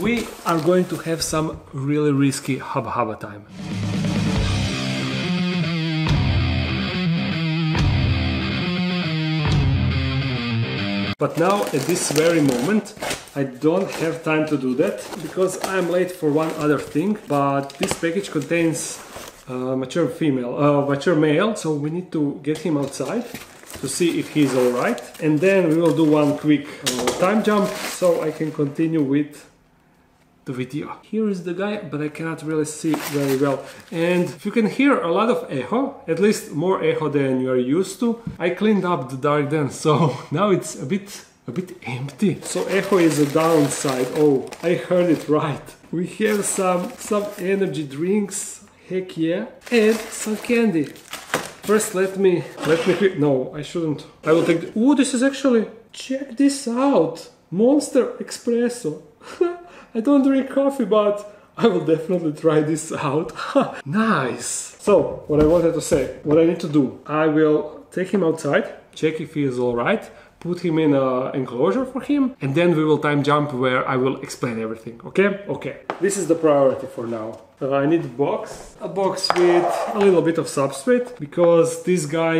we are going to have some really risky haba haba time. But now, at this very moment, I don't have time to do that because I'm late for one other thing. But this package contains uh, mature female, uh, mature male, so we need to get him outside to see if he's all right. And then we will do one quick uh, time jump so I can continue with the video. Here is the guy, but I cannot really see very well. And if you can hear a lot of echo, at least more echo than you are used to. I cleaned up the dark den, so now it's a bit a bit empty. So echo is a downside. Oh, I heard it right. We have some some energy drinks, heck yeah, and some candy. First, let me let me no, I shouldn't. I will take. Oh, this is actually check this out, Monster Espresso. I don't drink coffee, but I will definitely try this out. nice. So, what I wanted to say, what I need to do, I will take him outside, check if he is all right, put him in an enclosure for him, and then we will time jump where I will explain everything. Okay? Okay. This is the priority for now. Uh, I need a box, a box with a little bit of substrate, because this guy,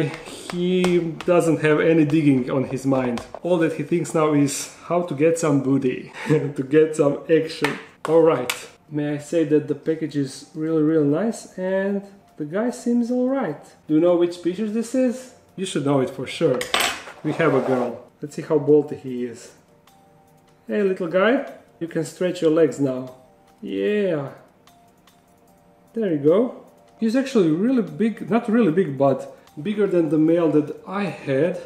he doesn't have any digging on his mind. All that he thinks now is how to get some booty, to get some action. Alright, may I say that the package is really really nice and the guy seems alright. Do you know which species this is? You should know it for sure. We have a girl. Let's see how bolty he is. Hey little guy, you can stretch your legs now. Yeah. There you go. He's actually really big, not really big, but bigger than the male that I had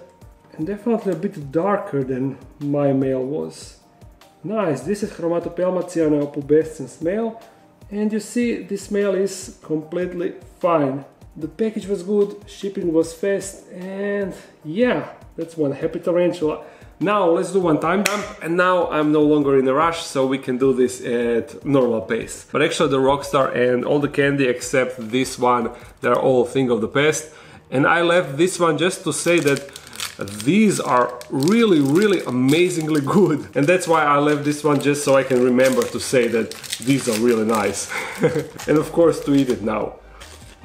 and definitely a bit darker than my male was. Nice, this is Chromatopelma cyaneopubescens male and you see this male is completely fine. The package was good, shipping was fast and yeah, that's one happy tarantula. Now let's do one time jump and now I'm no longer in a rush so we can do this at normal pace. But actually the Rockstar and all the candy except this one, they're all thing of the past. And I left this one just to say that these are really, really amazingly good. And that's why I left this one just so I can remember to say that these are really nice. and of course to eat it now.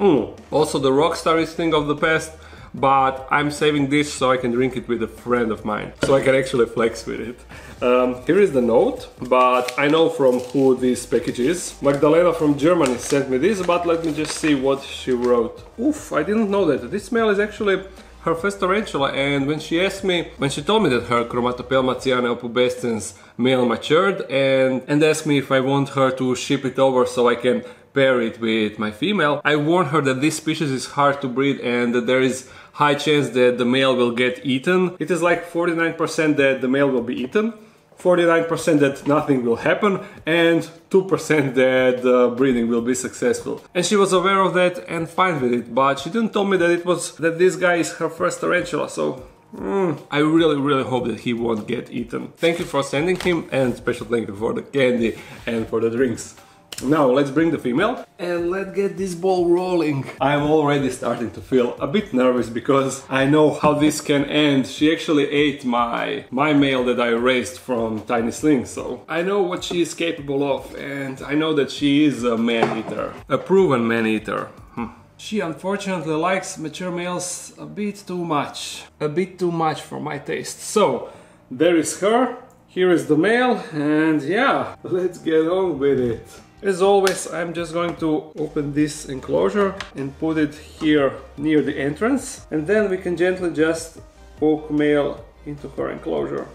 Mm. Also the Rockstar is thing of the past but I'm saving this so I can drink it with a friend of mine, so I can actually flex with it. Um, here is the note, but I know from who this package is. Magdalena from Germany sent me this, but let me just see what she wrote. Oof, I didn't know that. This smell is actually her first tarantula and when she asked me, when she told me that her Chromatopelma cyaneopubescens male matured and, and asked me if I want her to ship it over so I can pair it with my female, I warned her that this species is hard to breed and that there is high chance that the male will get eaten. It is like 49% that the male will be eaten, 49% that nothing will happen, and 2% that the breeding will be successful. And she was aware of that and fine with it, but she didn't tell me that it was that this guy is her first tarantula, so Mm, I really, really hope that he won't get eaten. Thank you for sending him and special thank you for the candy and for the drinks. Now let's bring the female and let's get this ball rolling. I'm already starting to feel a bit nervous because I know how this can end. She actually ate my, my male that I raised from Tiny Sling, so I know what she is capable of and I know that she is a man-eater, a proven man-eater. Hm. She unfortunately likes mature males a bit too much. A bit too much for my taste. So, there is her, here is the male, and yeah, let's get on with it. As always, I'm just going to open this enclosure and put it here near the entrance. And then we can gently just poke male into her enclosure.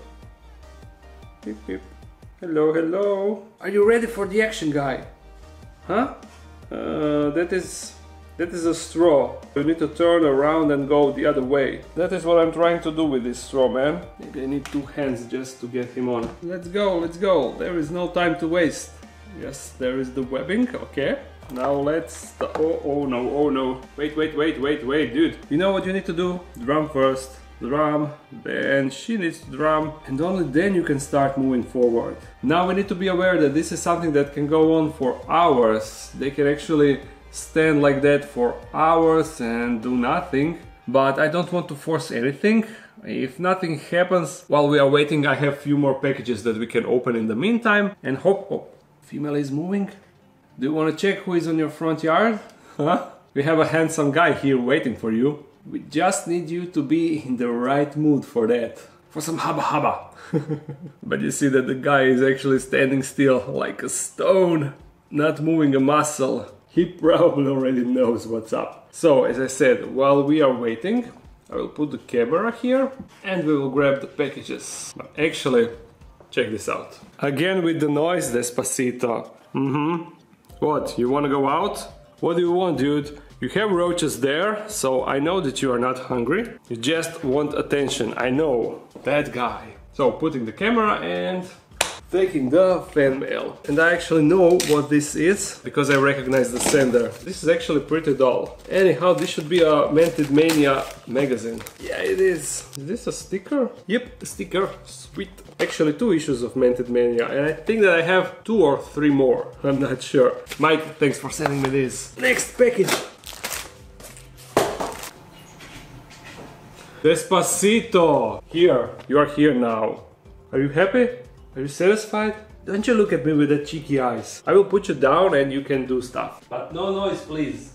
Beep, beep. Hello, hello. Are you ready for the action, guy? Huh? Uh, that is that is a straw. You need to turn around and go the other way. That is what I'm trying to do with this straw, man. Maybe I need two hands just to get him on. Let's go, let's go. There is no time to waste. Yes, there is the webbing, okay. Now let's, oh, oh no, oh no. Wait, wait, wait, wait, wait, dude. You know what you need to do? Drum first, drum, then she needs to drum, and only then you can start moving forward. Now we need to be aware that this is something that can go on for hours. They can actually stand like that for hours and do nothing. But I don't want to force anything. If nothing happens while we are waiting, I have few more packages that we can open in the meantime and hope... Oh, female is moving. Do you want to check who is on your front yard? Huh? We have a handsome guy here waiting for you. We just need you to be in the right mood for that. For some haba haba. but you see that the guy is actually standing still like a stone, not moving a muscle. He probably already knows what's up. So, as I said, while we are waiting, I will put the camera here and we will grab the packages. Actually, check this out. Again with the noise, Despacito. Mm-hmm. What, you wanna go out? What do you want, dude? You have roaches there, so I know that you are not hungry. You just want attention, I know. That guy. So, putting the camera and taking the fan mail. And I actually know what this is because I recognize the sender. This is actually pretty dull. Anyhow, this should be a Manted Mania magazine. Yeah, it is. Is this a sticker? Yep, a sticker. Sweet. Actually, two issues of Manted Mania, and I think that I have two or three more. I'm not sure. Mike, thanks for sending me this. Next package. Despacito! Here, you are here now. Are you happy? Are you satisfied? Don't you look at me with the cheeky eyes. I will put you down and you can do stuff. But no noise, please.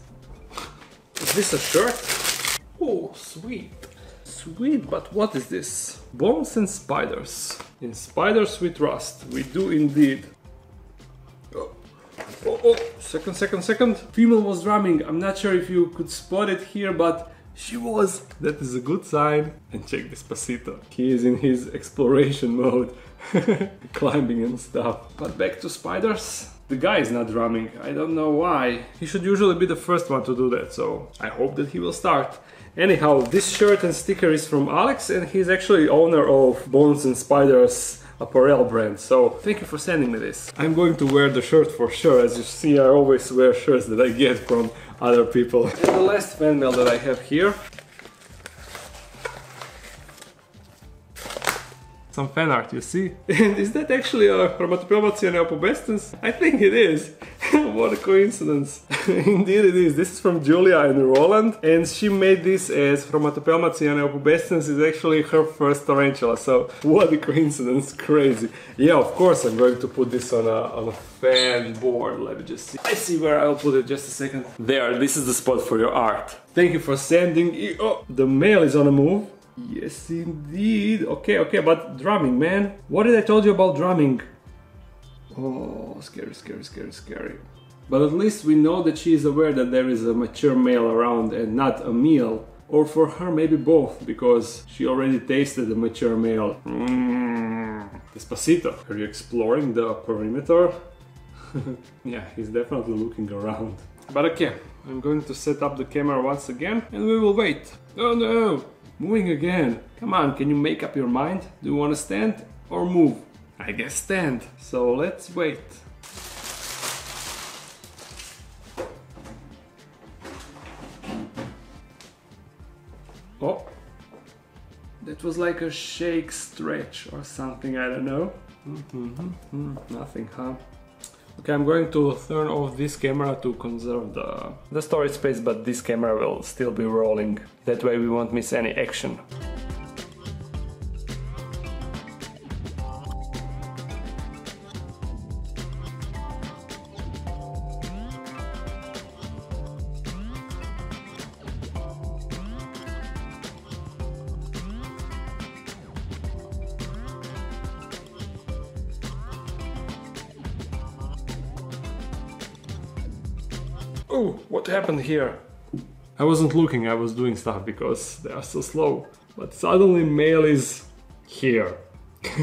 Is this a shirt? Oh, sweet. Sweet, but what is this? Bones and spiders. In spiders we trust. We do indeed. Oh, oh, oh, second, second, second. Female was drumming. I'm not sure if you could spot it here, but she was. That is a good sign. And check this, Despacito. He is in his exploration mode. climbing and stuff. But back to spiders. The guy is not drumming, I don't know why. He should usually be the first one to do that, so I hope that he will start. Anyhow, this shirt and sticker is from Alex and he's actually owner of Bones and Spiders apparel brand, so thank you for sending me this. I'm going to wear the shirt for sure, as you see I always wear shirts that I get from other people. And the last fan mail that I have here some fan art, you see? And is that actually a Chromatopelma cyaneopubescens? I think it is. what a coincidence. Indeed it is. This is from Julia and Roland and she made this as from Chromatopelma cyaneopubescens is actually her first tarantula. So what a coincidence, crazy. Yeah, of course I'm going to put this on a, on a fan board. Let me just see. I see where I'll put it just a second. There, this is the spot for your art. Thank you for sending. Oh, the mail is on a move. Yes, indeed. Okay, okay, but drumming, man. What did I told you about drumming? Oh, scary, scary, scary, scary. But at least we know that she is aware that there is a mature male around and not a meal. Or for her, maybe both, because she already tasted the mature male. Mmm. Despacito, are you exploring the perimeter? yeah, he's definitely looking around. But okay, I'm going to set up the camera once again and we will wait. Oh no! Moving again. Come on, can you make up your mind? Do you want to stand or move? I guess stand. So let's wait. Oh, that was like a shake stretch or something, I don't know. Mm -hmm. Nothing, huh? Okay, I'm going to turn off this camera to conserve the, the storage space, but this camera will still be rolling. That way we won't miss any action. Oh, what happened here? I wasn't looking, I was doing stuff because they are so slow. But suddenly male is here.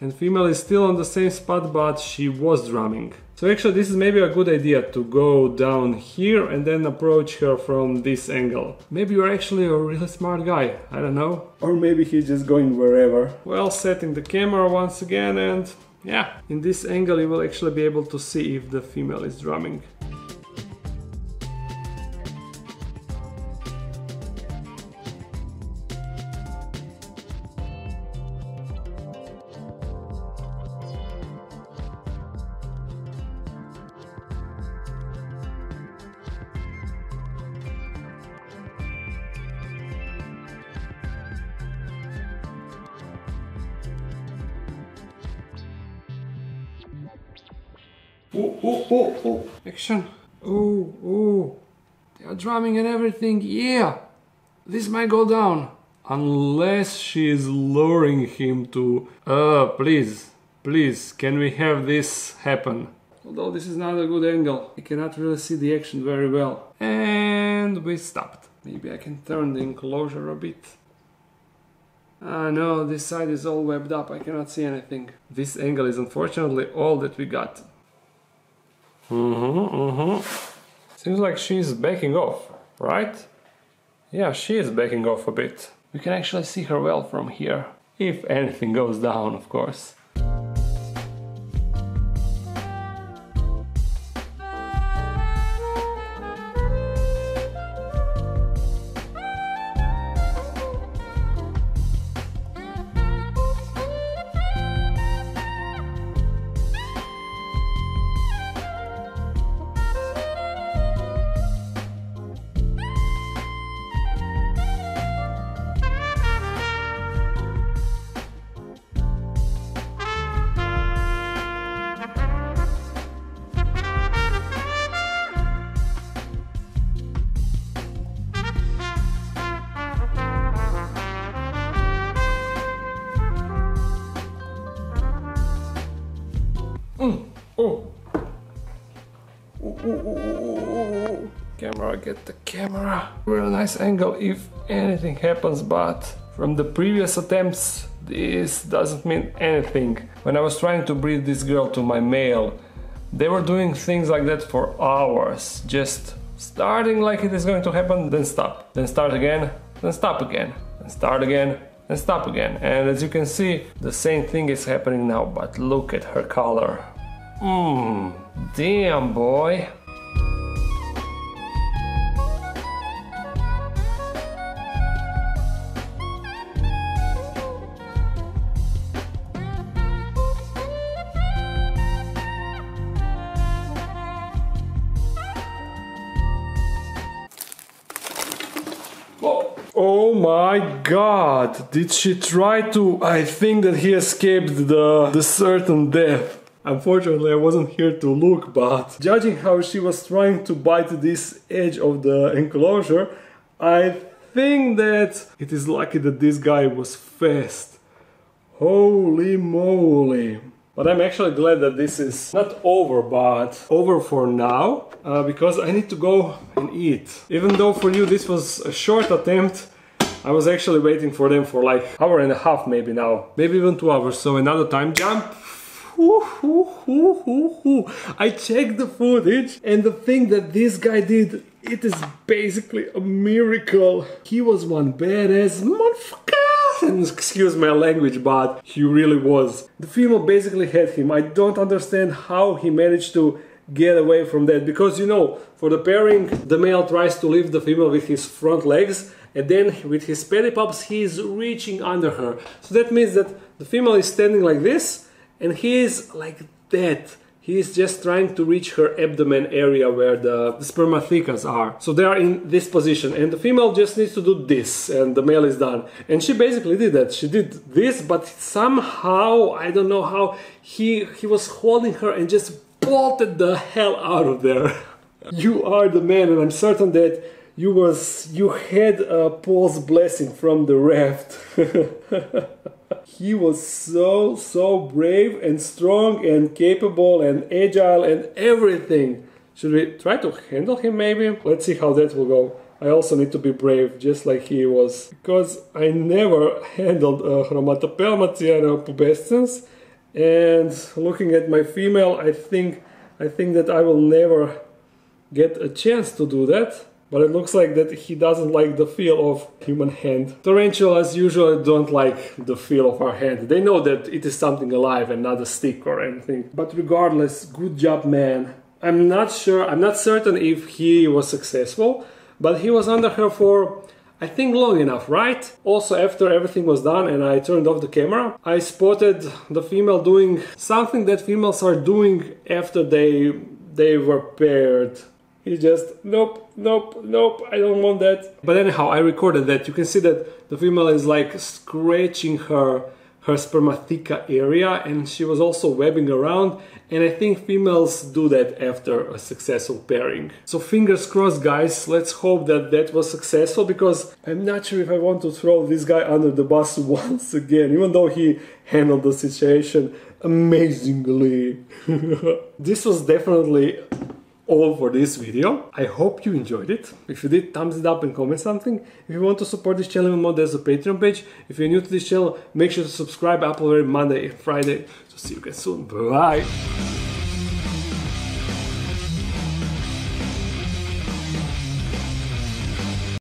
and female is still on the same spot, but she was drumming. So actually this is maybe a good idea to go down here and then approach her from this angle. Maybe you're actually a really smart guy, I don't know. Or maybe he's just going wherever. Well, setting the camera once again and yeah, in this angle you will actually be able to see if the female is drumming. Oh, oh, oh, oh. Action. Oh, oh. They are drumming and everything. Yeah. This might go down. Unless she is luring him to... Uh, please. Please, can we have this happen? Although this is not a good angle. I cannot really see the action very well. And we stopped. Maybe I can turn the enclosure a bit. Ah no, this side is all webbed up, I cannot see anything. This angle is unfortunately all that we got. Mm-hmm, mm-hmm. Seems like she's backing off, right? Yeah, she is backing off a bit. We can actually see her well from here. If anything goes down, of course. Get the camera. Real nice angle if anything happens, but from the previous attempts, this doesn't mean anything. When I was trying to breed this girl to my male, they were doing things like that for hours, just starting like it is going to happen, then stop, then start again, then stop again, then start again, and stop again. And as you can see, the same thing is happening now, but look at her color. Mmm, damn boy. My god, did she try to? I think that he escaped the, the certain death. Unfortunately, I wasn't here to look, but judging how she was trying to bite this edge of the enclosure, I think that it is lucky that this guy was fast. Holy moly. But I'm actually glad that this is not over, but over for now, uh, because I need to go and eat. Even though for you this was a short attempt, I was actually waiting for them for like hour and a half maybe now, maybe even two hours. So another time jump. I checked the footage and the thing that this guy did, it is basically a miracle. He was one badass motherfucker. Excuse my language, but he really was. The female basically had him. I don't understand how he managed to get away from that because you know for the pairing the male tries to lift the female with his front legs and then with his pedipalps he is reaching under her so that means that the female is standing like this and he is like that he is just trying to reach her abdomen area where the, the spermathecas are. So they are in this position and the female just needs to do this and the male is done. And she basically did that. She did this but somehow, I don't know how, he, he was holding her and just bolted the hell out of there. you are the man and I'm certain that you was you had a Paul's blessing from the raft. he was so so brave and strong and capable and agile and everything. Should we try to handle him maybe? Let's see how that will go. I also need to be brave, just like he was, because I never handled uh, a Chromatopelma cyaneopubescens, and looking at my female, I think I think that I will never get a chance to do that but it looks like that he doesn't like the feel of human hand. Tarantulas usually don't like the feel of our hand. They know that it is something alive and not a stick or anything. But regardless, good job man. I'm not sure, I'm not certain if he was successful, but he was under her for I think long enough, right? Also, after everything was done and I turned off the camera, I spotted the female doing something that females are doing after they they were paired he just, nope, nope, nope, I don't want that. But anyhow, I recorded that. You can see that the female is like scratching her her spermatheca area and she was also webbing around and I think females do that after a successful pairing. So fingers crossed guys, let's hope that that was successful because I'm not sure if I want to throw this guy under the bus once again, even though he handled the situation amazingly. this was definitely all for this video. I hope you enjoyed it. If you did, thumbs it up and comment something. If you want to support this channel even more, there's a Patreon page. If you're new to this channel, make sure to subscribe. I upload every Monday and Friday. So see you guys soon. Bye.